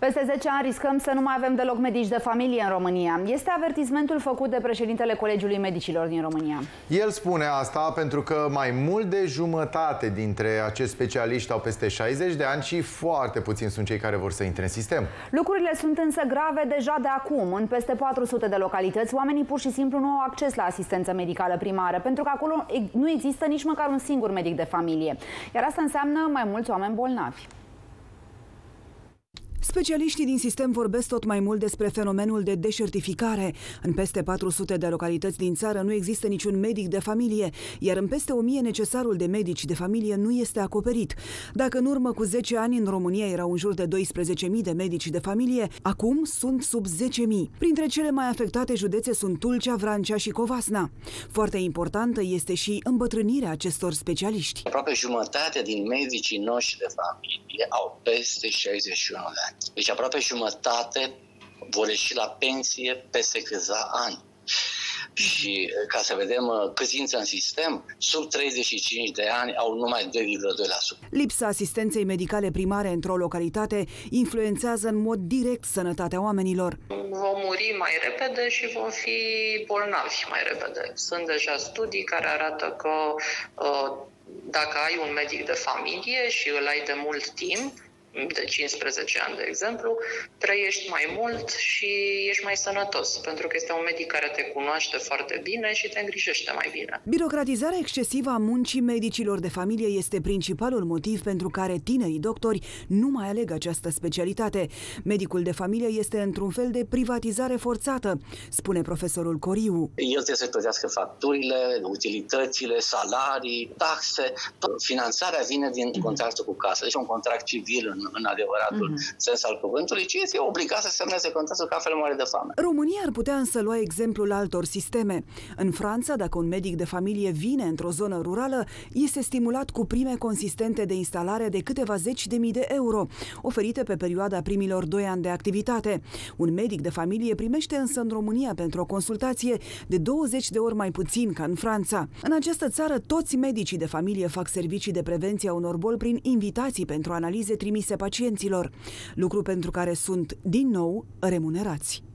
Peste 10 ani riscăm să nu mai avem deloc medici de familie în România. Este avertismentul făcut de președintele Colegiului Medicilor din România. El spune asta pentru că mai mult de jumătate dintre acești specialiști au peste 60 de ani și foarte puțini sunt cei care vor să intre în sistem. Lucrurile sunt însă grave deja de acum. În peste 400 de localități, oamenii pur și simplu nu au acces la asistență medicală primară, pentru că acolo nu există nici măcar un singur medic de familie. Iar asta înseamnă mai mulți oameni bolnavi. Specialiștii din sistem vorbesc tot mai mult despre fenomenul de deșertificare. În peste 400 de localități din țară nu există niciun medic de familie, iar în peste 1000 necesarul de medici de familie nu este acoperit. Dacă în urmă cu 10 ani în România erau în jur de 12.000 de medici de familie, acum sunt sub 10.000. Printre cele mai afectate județe sunt Tulcea, Vrancea și Covasna. Foarte importantă este și îmbătrânirea acestor specialiști. Aproape jumătate din medicii noștri de familie au peste 61 de ani. Deci aproape jumătate vor ieși la pensie peste câțiva ani. Și eh, ca să vedem eh, câți intră în sistem, sub 35 de ani au numai 2,2%. Lipsa asistenței medicale primare într-o localitate influențează în mod direct sănătatea oamenilor. Vom muri mai repede și vom fi bolnavi mai repede. Sunt deja studii care arată că uh, dacă ai un medic de familie și îl ai de mult timp, de 15 ani, de exemplu, trăiești mai mult și ești mai sănătos, pentru că este un medic care te cunoaște foarte bine și te îngrijește mai bine. Birocratizarea excesivă a muncii medicilor de familie este principalul motiv pentru care tinerii doctori nu mai aleg această specialitate. Medicul de familie este într-un fel de privatizare forțată, spune profesorul Coriu. El trebuie să plătească facturile, utilitățile, salarii, taxe. Finanțarea vine din contractul cu casă, deci un contract civil în, în adevăratul mm-hmm. sens al cuvântului, ci este obligat să semneze contractul că altfel moare de foame. România ar putea însă lua exemplul altor sisteme. În Franța, dacă un medic de familie vine într-o zonă rurală, este stimulat cu prime consistente de instalare de câteva zeci de mii de euro, oferite pe perioada primilor doi ani de activitate. Un medic de familie primește însă în România pentru o consultație de 20 de ori mai puțin ca în Franța. În această țară, toți medicii de familie fac servicii de prevenție a unor boli prin invitații pentru analize trimise pacienților, lucru pentru care sunt, din nou, remunerați.